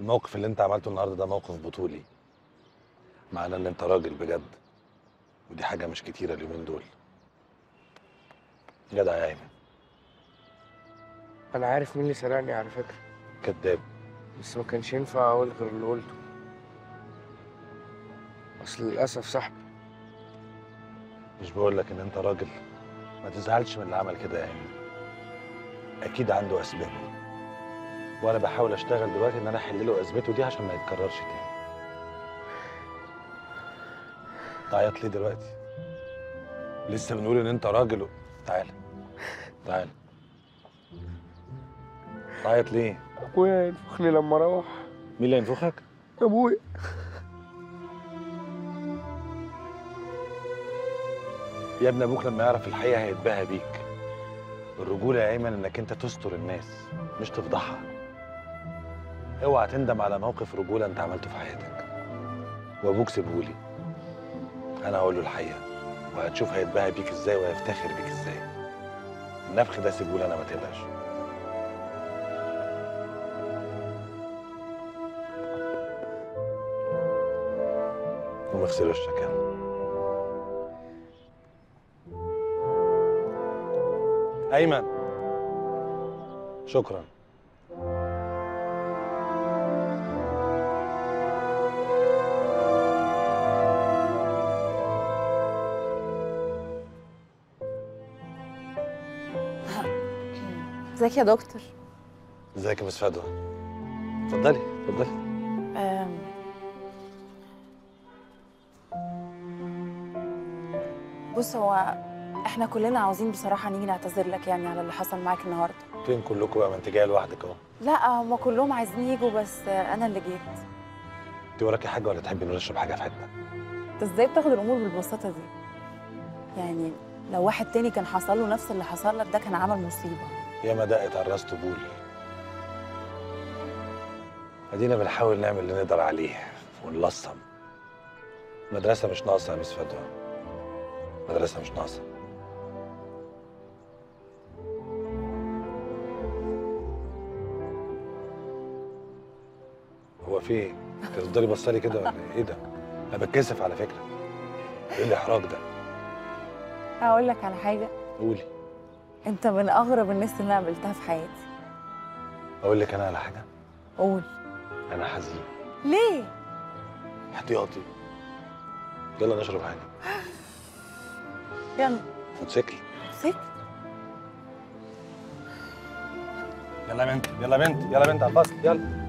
الموقف اللي انت عملته النهارده ده موقف بطولي. معناه ان انت راجل بجد ودي حاجة مش كتيرة اليومين دول. جدع يا ايمن أنا عارف مين اللي سرقني على فكرة. كذاب بس ما كانش ينفع أقول غير اللي قلته. أصل للأسف صاحبي. مش بقول لك إن أنت راجل. ما تزعلش من اللي عمل كده يا ايمن أكيد عنده اسباب وأنا بحاول أشتغل دلوقتي إن أنا أحل له أزمته دي عشان ما يتكررش تاني. تعيط ليه دلوقتي؟ لسه بنقول إن أنت راجل و... تعال تعال. تعيط ليه؟ أبويا ينفخني لما أروح. مين اللي ينفخك أبويا. يا ابن أبوك لما يعرف الحقيقة هيتباهى بيك. الرجوله يا أيمن إنك أنت تستر الناس مش تفضحها. اوعى تندم على موقف رجولة انت عملته في حياتك. وابوك سيبهولي. أنا هقول له الحقيقة. وهتشوف هيتباهى بيك إزاي وهيفتخر بيك إزاي. النفخ ده سيبهولي أنا ما تقلقش. قوم اغسل وشك يلا أيمن. شكرا. ازيك يا دكتور؟ ازيك يا مس فدوى اتفضلي اتفضلي. أم، بص هو إحنا كلنا عاوزين بصراحة نيجي نعتذر لك يعني على اللي حصل معاك النهاردة. فين كلكم بقى ما انت جاية لوحدك اهو. لا هم كلهم عايزين يجوا بس أنا اللي جيت. انت وراكي حاجة ولا تحبي نشرب حاجة في حتة؟ انت إزاي بتاخد الأمور بالبساطة دي؟ يعني لو واحد تاني كان حصل له نفس اللي حصل لك ده كان عمل مصيبة. ياما دقت على الراس طبول ادينا بنحاول نعمل اللي نقدر عليه ونلصم المدرسة مش ناقصة يا مس فدوى المدرسة مش ناقصة هو في إيه؟ تفضلي بصالي كده ولا إيه؟ ده؟ أنا بتكسف على فكرة إيه الإحراج ده؟ هقول لك على حاجة قولي انت من اغرب الناس اللي أنا قابلتها في حياتي. أقول لك أنا على حاجة؟ قول. أنا حزين. ليه؟ احتياطي يلا نشرب حاجة. يلا. موتوسيكل. سكت يلا يا بنت. يلا يا بنت. يلا يا بنت على الفصل. يلا.